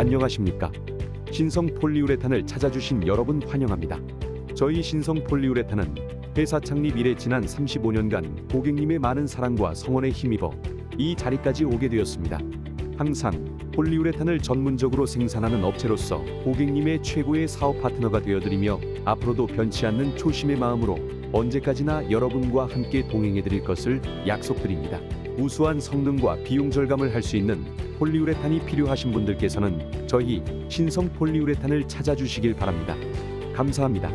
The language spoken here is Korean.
안녕하십니까? 신성 폴리우레탄을 찾아주신 여러분 환영합니다. 저희 신성 폴리우레탄은 회사 창립 이래 지난 35년간 고객님의 많은 사랑과 성원에 힘입어 이 자리까지 오게 되었습니다. 항상 폴리우레탄을 전문적으로 생산하는 업체로서 고객님의 최고의 사업 파트너가 되어드리며 앞으로도 변치 않는 초심의 마음으로 언제까지나 여러분과 함께 동행해 드릴 것을 약속드립니다. 우수한 성능과 비용 절감을 할 수 있는 폴리우레탄이 필요하신 분들께서는 저희 신성 폴리우레탄을 찾아주시길 바랍니다. 감사합니다.